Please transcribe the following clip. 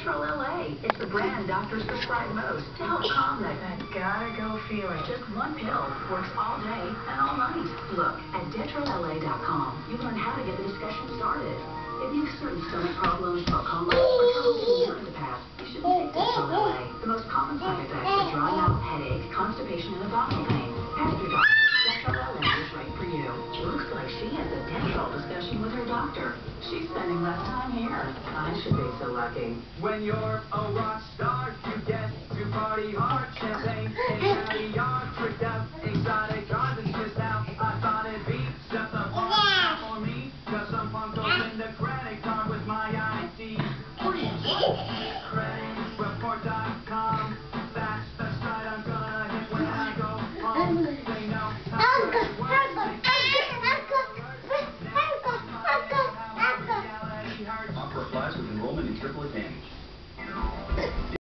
Detrol LA. It's the brand doctors prescribe most to help calm that, that gotta-go feeling. Just one pill works all day and all night. Look, at DetrolLA.com, you learn how to get the discussion started. If you have certain stomach problems, glaucoma, or trouble getting urine to pass, you shouldn't take LA. The most common side effects are dry mouth, headache, She's spending less time here. I should be so lucky. When you're a rock star, you get to party hard. Champagne and caviar, tricked out, exotic cars and kissed out. I thought it'd be just a fun for me. Cause some punk goes yeah. in the credit card with my ID. credit report.com. That's the site I'm gonna hit when I go home.